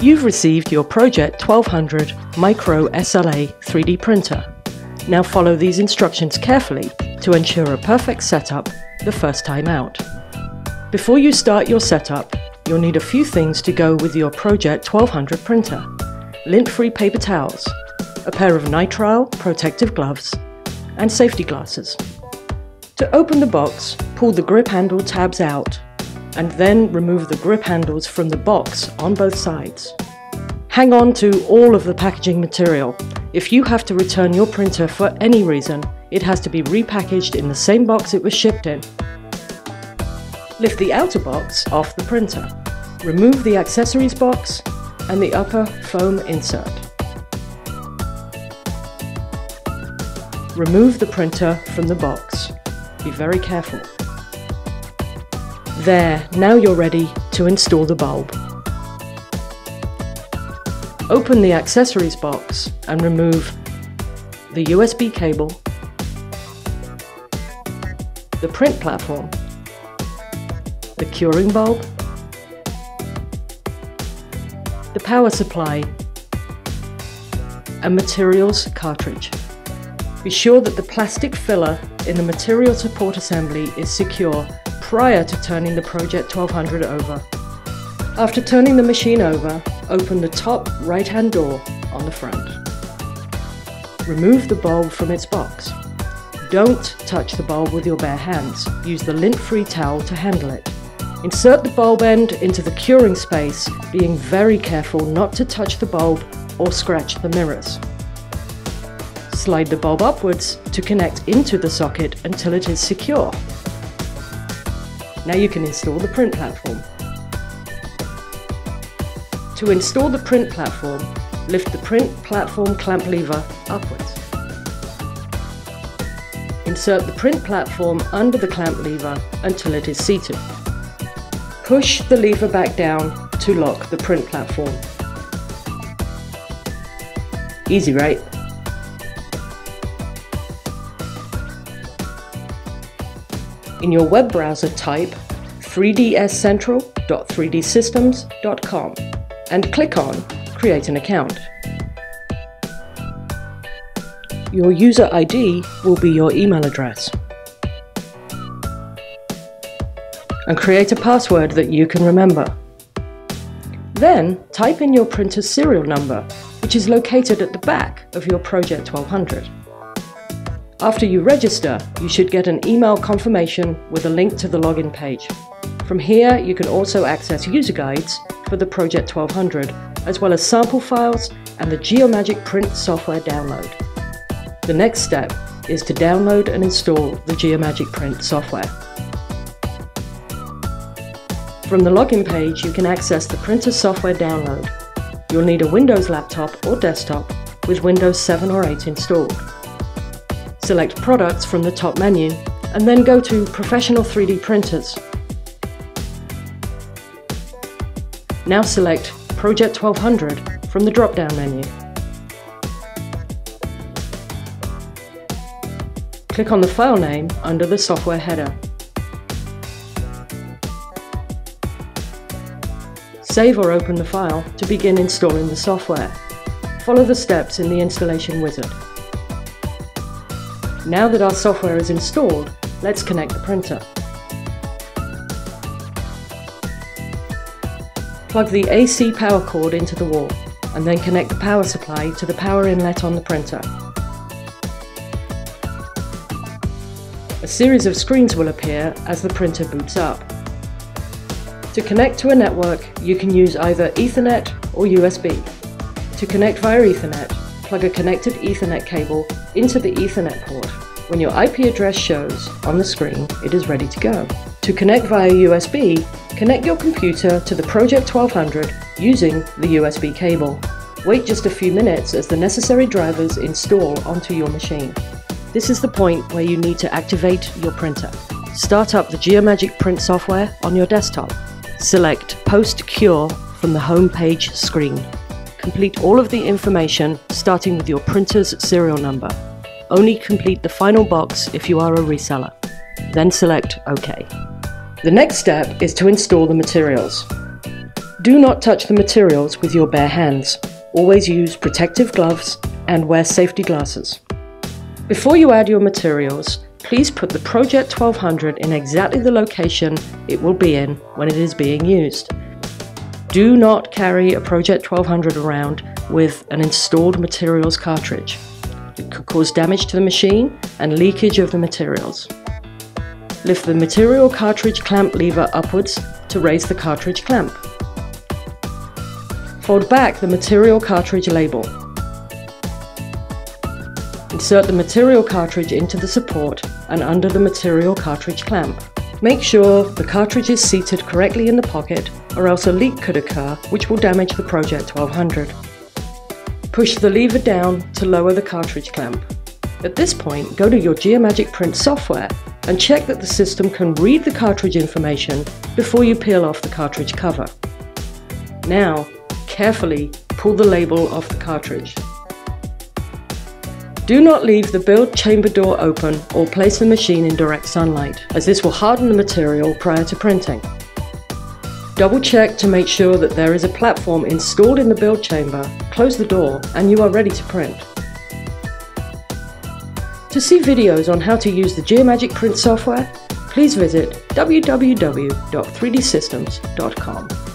You've received your ProJet 1200 Micro SLA 3D printer. Now follow these instructions carefully to ensure a perfect setup the first time out. Before you start your setup, you'll need a few things to go with your ProJet 1200 printer. Lint-free paper towels, a pair of nitrile protective gloves, and safety glasses. To open the box, pull the grip handle tabs out and then remove the grip handles from the box on both sides. Hang on to all of the packaging material. If you have to return your printer for any reason, it has to be repackaged in the same box it was shipped in. Lift the outer box off the printer. Remove the accessories box and the upper foam insert. Remove the printer from the box. Be very careful. There, now you're ready to install the bulb. Open the accessories box and remove the USB cable, the print platform, the curing bulb, the power supply, and materials cartridge. Be sure that the plastic filler in the material support assembly is secure prior to turning the ProJet 1200 over. After turning the machine over, open the top right-hand door on the front. Remove the bulb from its box. Don't touch the bulb with your bare hands. Use the lint-free towel to handle it. Insert the bulb end into the curing space, being very careful not to touch the bulb or scratch the mirrors. Slide the bulb upwards to connect into the socket until it is secure. Now you can install the print platform. To install the print platform, lift the print platform clamp lever upwards. Insert the print platform under the clamp lever until it is seated. Push the lever back down to lock the print platform. Easy, right? In your web browser type 3dscentral.3dsystems.com and click on Create an account. Your user ID will be your email address. And create a password that you can remember. Then type in your printer's serial number, which is located at the back of your ProJet 1200. After you register, you should get an email confirmation with a link to the login page. From here, you can also access user guides for the ProJet 1200, as well as sample files and the Geomagic print software download. The next step is to download and install the Geomagic print software. From the login page, you can access the printer software download. You'll need a Windows laptop or desktop with Windows 7 or 8 installed. Select Products from the top menu, and then go to Professional 3D Printers. Now select ProJet 1200 from the drop-down menu. Click on the file name under the software header. Save or open the file to begin installing the software. Follow the steps in the installation wizard. Now that our software is installed, let's connect the printer. Plug the AC power cord into the wall and then connect the power supply to the power inlet on the printer. A series of screens will appear as the printer boots up. To connect to a network, you can use either Ethernet or USB. To connect via Ethernet, plug a connected Ethernet cable into the Ethernet port. When your IP address shows on the screen, it is ready to go. To connect via USB, connect your computer to the ProJet 1200 using the USB cable. Wait just a few minutes as the necessary drivers install onto your machine. This is the point where you need to activate your printer. Start up the Geomagic print software on your desktop. Select Post Cure from the home page screen. Complete all of the information starting with your printer's serial number. Only complete the final box if you are a reseller. Then select OK. The next step is to install the materials. Do not touch the materials with your bare hands. Always use protective gloves and wear safety glasses. Before you add your materials, please put the ProJet 1200 in exactly the location it will be in when it is being used. Do not carry a ProJet 1200 around with an installed materials cartridge. It could cause damage to the machine and leakage of the materials. Lift the material cartridge clamp lever upwards to raise the cartridge clamp. Fold back the material cartridge label. Insert the material cartridge into the support and under the material cartridge clamp. Make sure the cartridge is seated correctly in the pocket or else a leak could occur which will damage the ProJet 1200. Push the lever down to lower the cartridge clamp. At this point, go to your Geomagic Print software and check that the system can read the cartridge information before you peel off the cartridge cover. Now, carefully pull the label off the cartridge. Do not leave the build chamber door open or place the machine in direct sunlight, as this will harden the material prior to printing. Double check to make sure that there is a platform installed in the build chamber, close the door, and you are ready to print. To see videos on how to use the Geomagic Print software, please visit www.3dsystems.com.